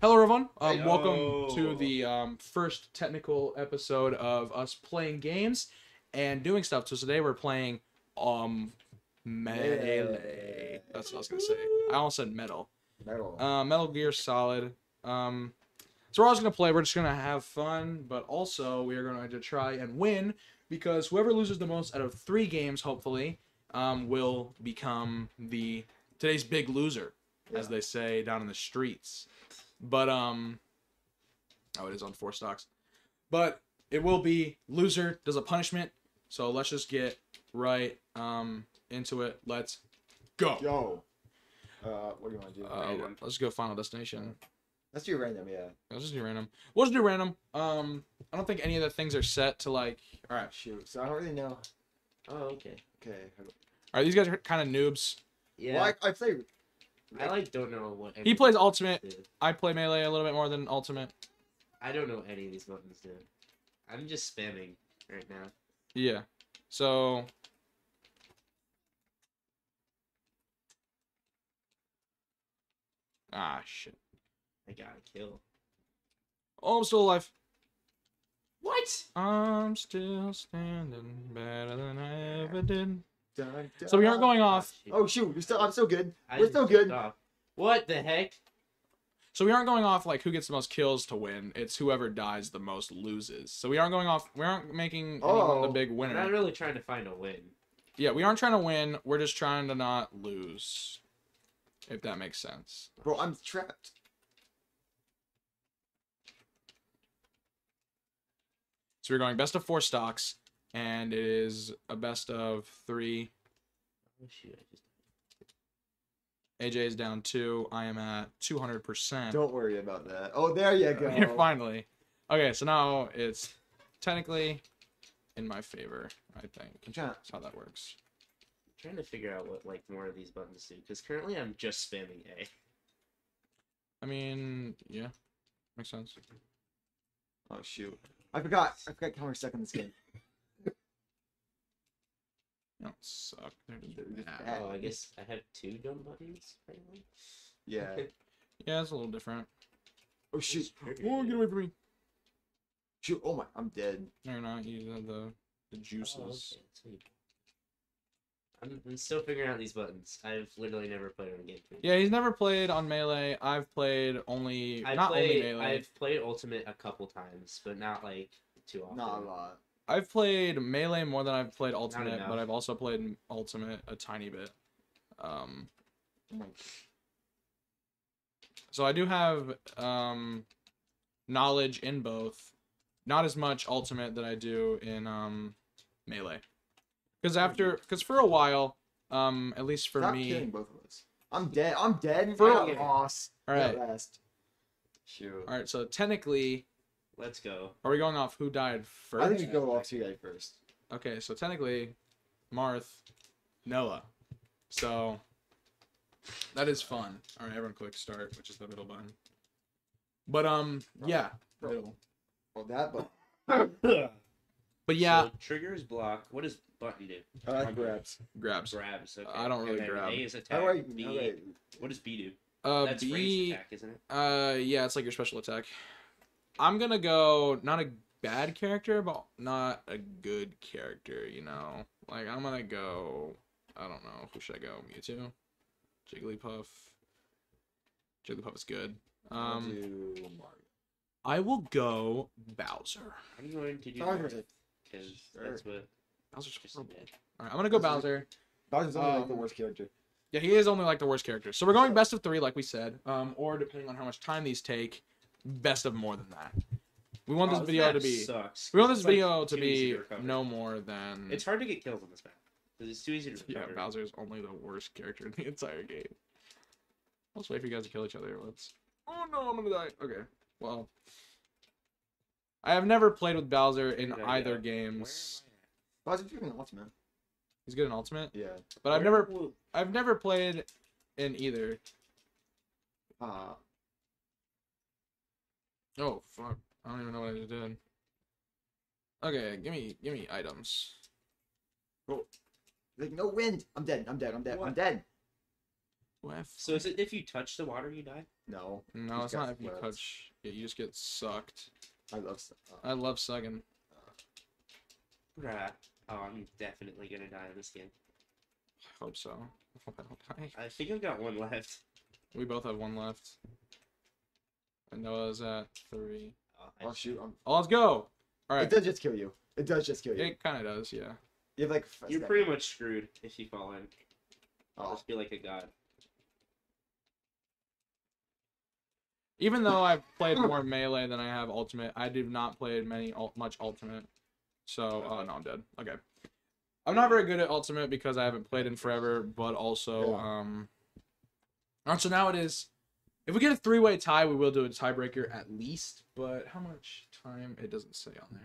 Hello, everyone. Um, welcome to the um, first technical episode of us playing games and doing stuff. So today we're playing um melee. That's what I was gonna say. I almost said metal. Metal. Uh, Metal Gear Solid. Um, so we're always gonna play. We're just gonna have fun, but also we are going to try and win because whoever loses the most out of three games, hopefully, um, will become the today's big loser, as they say down in the streets. But um, oh, it is on four stocks, but it will be loser does a punishment. So let's just get right um into it. Let's go. Yo. Uh, what do you want to do? Uh, let's go Final Destination. Let's do random, yeah. Let's just do random. We'll just do random. Um, I don't think any of the things are set to like. All right, Shoot. So I don't really know. Oh, okay. Okay. all right. These guys are kind of noobs. Yeah. Well, I, I play. I like don't know what. He plays ultimate. do. I play melee a little bit more than ultimate. I don't know any of these buttons do. I'm just spamming right now. Yeah. So. Ah shit. I gotta kill. Oh, I'm still alive. What? I'm still standing better than I ever did. Dun, dun. So we aren't going off. Oh, oh shoot! You're still. I'm still good. I We're just still jumped good. off. What the heck? So we aren't going off like who gets the most kills to win. It's whoever dies the most loses. So we aren't going off. We aren't making anyone the Oh. big I'm winner. not really trying to find a win. Yeah, we aren't trying to win. We're just trying to not lose. If that makes sense. Bro, I'm trapped. So we're going best of four stocks, and it is a best of three. Oh shoot! I just. AJ is down two. I am at two hundred percent. Don't worry about that. Oh, there you go. Here, finally. Okay, so now it's technically in my favor. I think I'm trying. that's how that works. trying to figure out what like more of these buttons do because currently I'm just spamming A. I mean, yeah, makes sense. Oh shoot! I forgot. I forgot counter second this game. They don't suck. They're just They're just bad. bad. Oh, I guess I have two dumb buddies. apparently. Yeah. Yeah, it's a little different. Oh shoot! Oh, get away from me! Shoot! Oh my! I'm dead. No, you're not. You have the the Oh, juices. okay. I'm, I'm still figuring out these buttons. I've literally never played on a game. Yeah, he's never played on melee. I've played only I not only melee. I've played Ultimate a couple times, but not like too often. Not a lot. I've played melee more than I've played ultimate, but I've also played ultimate a tiny bit. Um, so I do have um, knowledge in both. Not as much ultimate that I do in um, melee. Because after, because for a while, um, at least for Stop me, killing both of us. I'm dead. I'm dead. For- I got lost. all right. Shoot. all right. So technically, Let's go. are we going off who died first? I think we go off to guy first. Okay, so technically, Marth, Noah. So that is fun. All right, everyone click start, which is the middle button. But um, yeah, Bro. middle. Well, that, but But yeah, So, triggers block. What does button do? I like grabs. grabs. Grabs. Okay. I don't really and then grab. A is attack. How do I? B. How do I? What does B do? Uh, That's B. ranged attack, isn't it? Uh, yeah, it's like your special attack. I'm gonna go not a bad character, but not a good character. You know, like I'm gonna go. I don't know. Who should I go? Mewtwo, Jigglypuff. Jigglypuff is good. I'll Um, do Mario. I will go Bowser. I'm going to do Bowser. because Sure. that's what Bowser's just horrible. did. All right, I'm gonna go Bowser- Bowser. Bowser's only like the Um, worst character. Yeah, he is only like the worst character. So we're going best of three, like we said, um, or depending on how much time these take, best of more than that. We want Oh, this video to be. sucks. We want this It's, like, video to be to no more than. It's hard to get kills on this map because it's too easy to Yeah, recover. Bowser is only the worst character in the entire game. Let's wait for you guys to kill each other. Let's. Oh no, I'm gonna die. Okay, well. I have never played with Bowser in Where did I either go? games. Bowser's freaking ultimate. He's good in Ultimate, Yeah. but I've never, I've never played in either. Uh, Oh fuck! I don't even know what I just did. Okay, give me, give me items. like no wind. I'm dead. I'm dead. I'm dead. I'm dead. Do I have So is it if you touch the water you die? No, No, it's not if you splats. touch. Yeah, you just get sucked. I love. s- Uh, I love sucking. Bruh. Oh, I'm definitely gonna die in this game. I hope so. I hope I don't die. I think I've got one left. We both have one left. And Noah's at three. Oh, I oh shoot! I'm, Oh, let's go! All right. It Alright. does just kill you. It does just kill you. It kind of does, yeah. You have like. You're step- pretty much screwed if you fall in. I'll Oh, just be like a god. Even though I've played more melee than I have ultimate, I do not play many ult- much ultimate. So, oh no, I'm dead. Okay. I'm not very good at ultimate because I haven't played in forever, but also, Yeah. um. Alright, so now it is. If we get a three way tie, we will do a tiebreaker at least. But how much time? It doesn't say on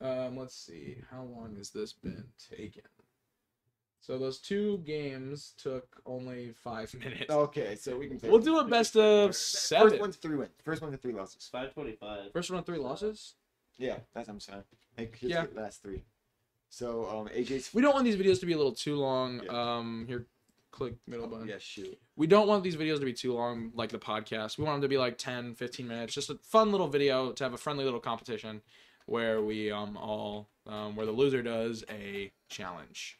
there. Um, let's see. How long has this been taken? So those two games took only five minutes. Okay, so we can. We'll do a best of seven. First seven. one's three wins. First one's three losses. It's 525. First one, three losses. Yeah, that's what I'm saying. Like, Yeah. last three. So um, AJ's. We don't want these videos to be a little too long. Yeah. Um, here, click middle button. Yeah, shoot. We don't want these videos to be too long, like the podcast. We want them to be like 10, 15 minutes. Just a fun little video to have a friendly little competition where we um all um where the loser does a challenge.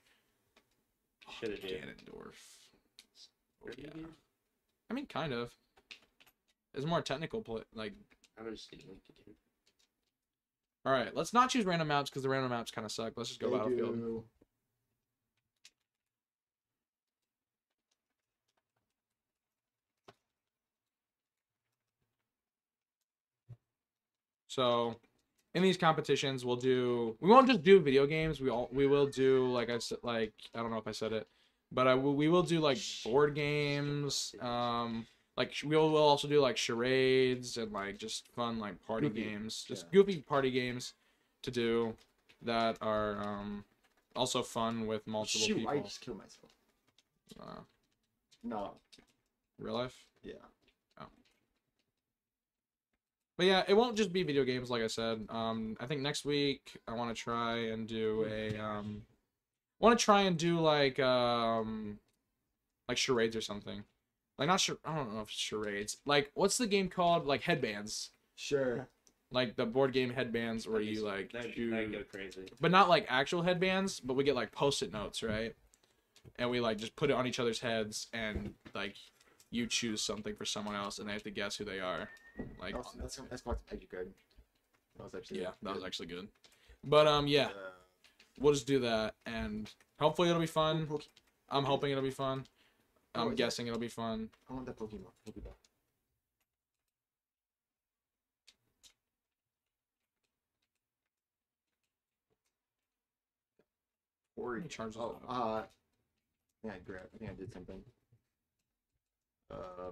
Did. Ganondorf. Oh, What yeah. I mean, kind of. It's more technical play. Like, I'm just link it all right, let's not choose random maps because the random maps kind of suck. Let's just go They battlefield. do- So, in these competitions, we'll do. We won't just do video games. We all we will do like I said. Like I don't know if I said it, but I we will do like board games. Um, like we'll we'll also do like charades and like just fun like party Goofy, games, just yeah. goofy party games to do that are um also fun with multiple Shoot, people. I just killed myself. Uh, No. real life. Yeah. But yeah, it won't just be video games, like I said. Um, I think next week I want to try and do a um, want to try and do like um, like charades or something. Like not sure, I don't know if it's charades. Like what's the game called? Like headbands. Sure. Like the board game headbands where you like That'd, choose, that'd go crazy. but not like actual headbands, but we get like post-it notes, right? And we like just put it on each other's heads and like you choose something for someone else and they have to guess who they are. Like That's that's, of good. That was actually. yeah, that was actually good. But um yeah, Uh, we'll just do that and hopefully it'll be fun. I'm hoping it'll be fun. Oh, I'm it? guessing it'll be fun. I want that Pokemon. Pokeball. Or charge oh, uh, yeah, I grabbed. I think I did something. Uh,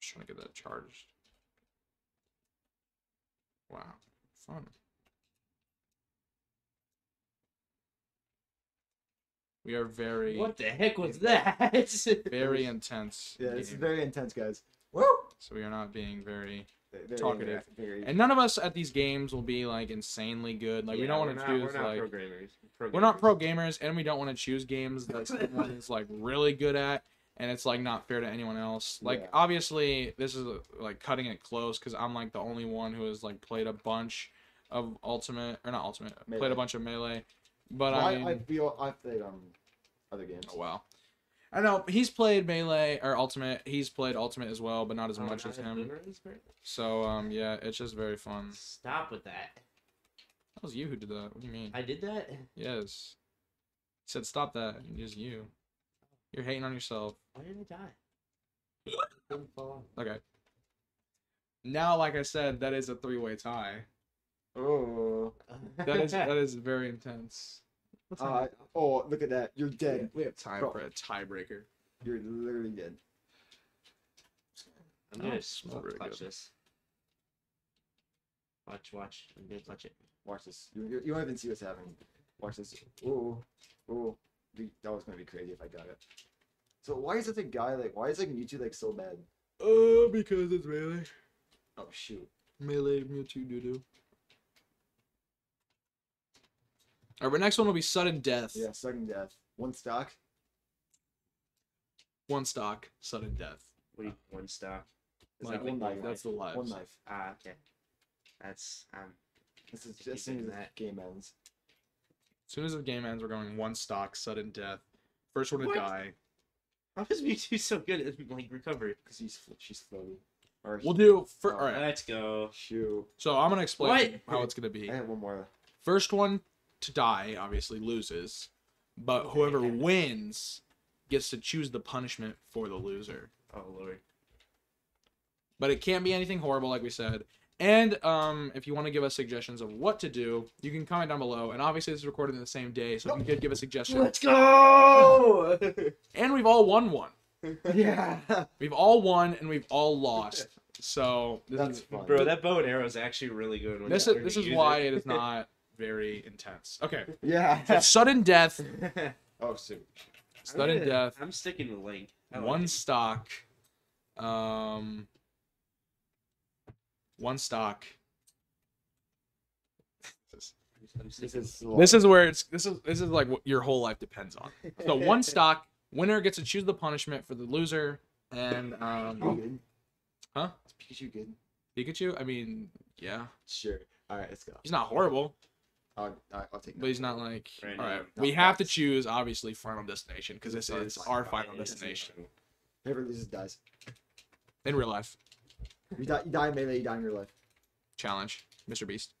Just trying to get that charged. Wow, fun. We are very, What the heck was that? very intense. yeah, it's game, very intense, guys. Woo! so we are not being very. Talkative. And none of us at these games will be like insanely good. Like we Yeah, don't we're want to not- choose we're not like programmers. we're not pro gamers, and we don't want to choose games that someone's like really good at, and it's like not fair to anyone else. Like Yeah. obviously, this is like cutting it close because I'm like the only one who has like played a bunch of Ultimate or not Ultimate, played Melee. a bunch of Melee. But Well, I I, mean, I feel I've played um other games. oh wow. I know he's played Melee or Ultimate. He's played Ultimate as well, but not as Oh, much I as him. So um, yeah, it's just very fun. Stop with that. That was you who did that. What do you mean? I did that. Yes. He said stop that. It was you. You're hating on yourself. Why did I die? Didn't fall Okay. Now, like I said, that is a three-way tie. Oh. That is that is very intense. What's Uh, oh, look at that. You're dead. We have time Bro. for a tiebreaker. You're literally dead. I'm Oh, gonna smell smoke very clutch good. this. Watch, watch. I'm gonna clutch it. Watch this. You, you, you won't even see what's happening. Watch this. Ooh. Ooh. The- That was gonna be crazy if I got it. So why is it a guy like why is like Mewtwo like so bad? Oh, because it's melee. Oh shoot. Melee Mewtwo doo doo. All right, but next one will be sudden death. Yeah, sudden death. One stock. One stock, sudden death. What do you one stock? Is Like, that one what- knife. that's the lives. One knife. Ah, okay. That's um. This is Keep as soon as the that. game ends. As soon as the game ends, we're going one stock, sudden death. First one to What? die. How is Mewtwo so good at like recovery? Because he's fl- she's floaty. Or We'll do. For, Oh, all right. Let's go. Shoot. So I'm gonna explain What? how it's gonna be. I have one more. First one to die obviously loses, but whoever wins gets to choose the punishment for the loser. Oh lord. But it can't be anything horrible, like we said. And um, if you want to give us suggestions of what to do, you can comment down below. And obviously, this is recorded in the same day, so if you could give a suggestion. Let's go. And we've all won one. yeah. We've all won, and we've all lost. So this That's is fun. Bro, that bow and arrow is actually really good. When this you is learn this to is use why it is not very intense. Okay, Yeah. sudden death, oh shoot. I'm sudden gonna- death, I'm sticking with Link. I one it. stock, um, one stock. This is. This is where it's this is this is like what your whole life depends on. So one stock winner gets to choose the punishment for the loser, and Pikachu um, good. Huh? Is Pikachu good? Pikachu. I mean, yeah, Sure. All right, let's go. he's not horrible, I'll, I'll, I'll take. but he's not like. Right all now, right, not we have to box. choose obviously Final Destination because this This is is our Final it's Destination Whoever loses dies. in real life. You die. You die in melee. You die in real life. Challenge, Mr. Beast.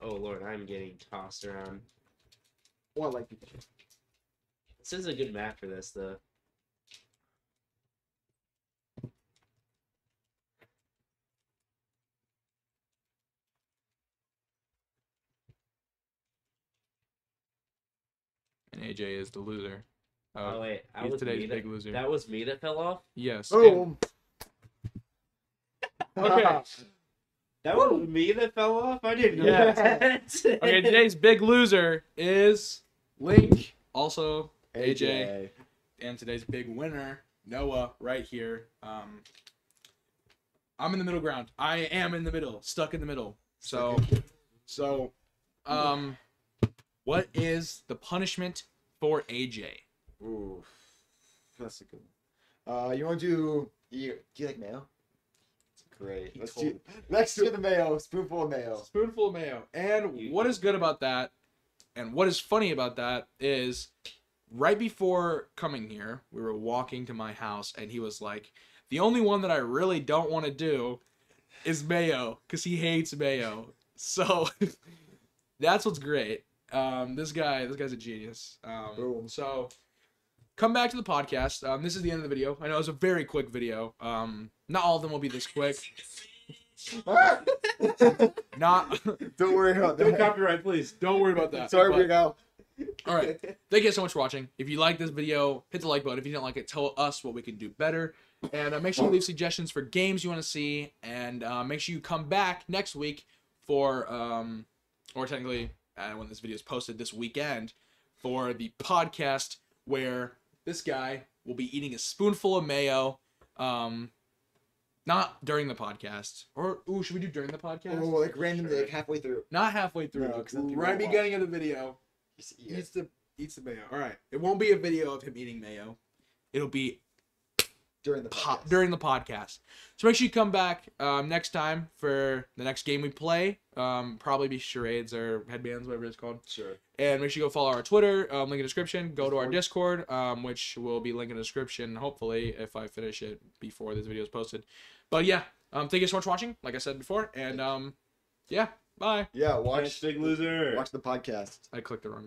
Oh lord, I'm getting tossed around. Oh, I like Pikachu. This is a good map for this, though. And AJ is the loser. Oh, Uh, wait, I he's was today's me big that, loser. that was me that fell off. yes. Boom. Okay. That was me that fell off. I didn't know Yes. that. okay, today's big loser is Link. Also, AJ. AJ. and today's big winner, Noah, right here. Um, I'm in the middle ground. I am in the middle, stuck in the middle. So, so, um, what is the punishment for AJ? Ooh, that's a good one. Uh, you want to do? You, do you like mayo? It's great. He Let's do. Let's do the mayo. Spoonful of mayo. Spoonful of mayo. And You- what is good about that, and what is funny about that is, right before coming here, we were walking to my house, and he was like, "The only one that I really don't want to do is mayo, because he hates mayo." So that's what's great. Um, this guy, this guy's a genius. Um, Boom. so come back to the podcast. Um, this is the end of the video. I know it's a very quick video. Um, not all of them will be this quick. Not. Don't worry about Don't copyright, please. Don't worry about that. Sorry, But- Big Al. all right. Thank you so much for watching. If you like this video, hit the like button. If you didn't like it, tell us what we can do better. And uh, make sure you leave suggestions for games you want to see. And uh, make sure you come back next week for, um, or technically, uh, when this video is posted this weekend, for the podcast where this guy will be eating a spoonful of mayo. Um, not during the podcast. Or, ooh, should we do during the podcast? Oh, like randomly, Sure. like halfway through. Not halfway through. No, right watch. beginning of the video. Eats the eats the mayo. All right. It won't be a video of him eating mayo. It'll be during the po- podcast. during the podcast. So make sure you come back um, next time for the next game we play. Um, probably be charades or headbands, whatever it's called. Sure. And make sure you go follow our Twitter, um, link in the description. Go to our Discord, um, which will be linked in the description. Hopefully, if I finish it before this video is posted. But yeah, um, thank you so much for watching. Like I said before, and um, yeah, bye. Yeah, watch Big loser. watch the podcast. I clicked the wrong button.